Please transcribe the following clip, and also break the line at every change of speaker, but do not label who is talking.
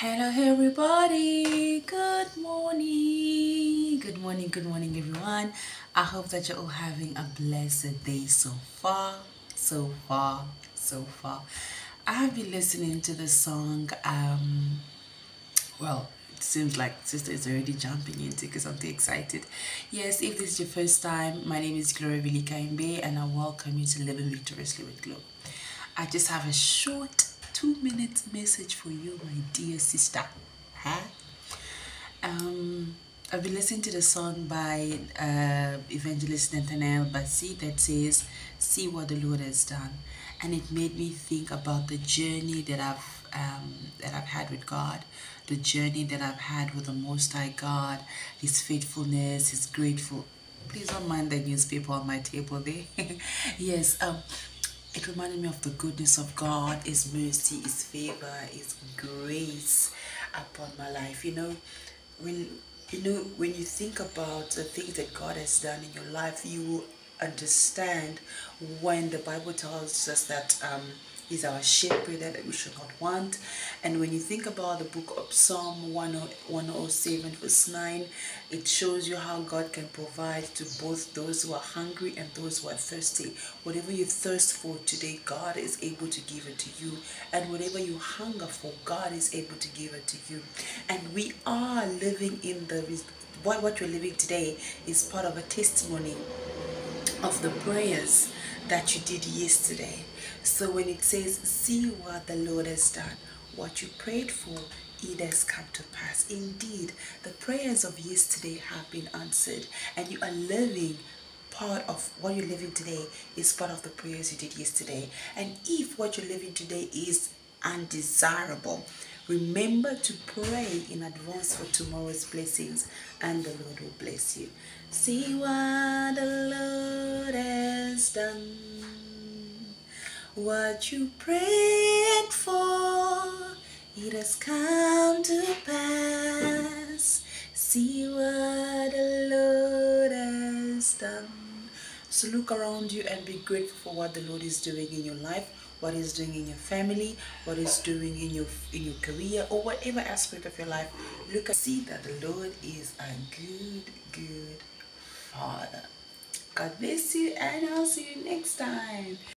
Hello everybody, good morning, good morning, good morning everyone. I hope that you're all having a blessed day so far, so far, so far. I have been listening to the song, um, well, it seems like sister is already jumping into because I'm too excited. Yes, if this is your first time, my name is Gloria Vilika Imbe and I welcome you to Living Victoriously with Glo. I just have a short two minute message for you, my dear sister. Huh? Um, I've been listening to the song by uh, Evangelist Nathaniel Bassey that says, See what the Lord has done. And it made me think about the journey that I've um, that I've had with God, the journey that I've had with the Most High God, His faithfulness, His grateful. Please don't mind the newspaper on my table there. yes, um, it reminded me of the goodness of God, His mercy, His favor, His grace upon my life. You know, when you know when you think about the things that God has done in your life, you will understand when the Bible tells us that um, He's our shepherd that we should not want. And when you think about the book of Psalm 107 verse 9, it shows you how God can provide to both those who are hungry and those who are thirsty. Whatever you thirst for today, God is able to give it to you. And whatever you hunger for, God is able to give it to you. And we are living in the what, what we're living today is part of a testimony of the prayers that you did yesterday. So when it says, see what the Lord has done, what you prayed for, it has come to pass. Indeed, the prayers of yesterday have been answered and you are living part of what you're living today is part of the prayers you did yesterday. And if what you're living today is undesirable, remember to pray in advance for tomorrow's blessings and the Lord will bless you. See what the Lord done. What you prayed for, it has come to pass. See what the Lord has done. So look around you and be grateful for what the Lord is doing in your life, what He's doing in your family, what He's doing in your in your career, or whatever aspect of your life. Look and see that the Lord is a good, good. God bless you and I'll see you next time.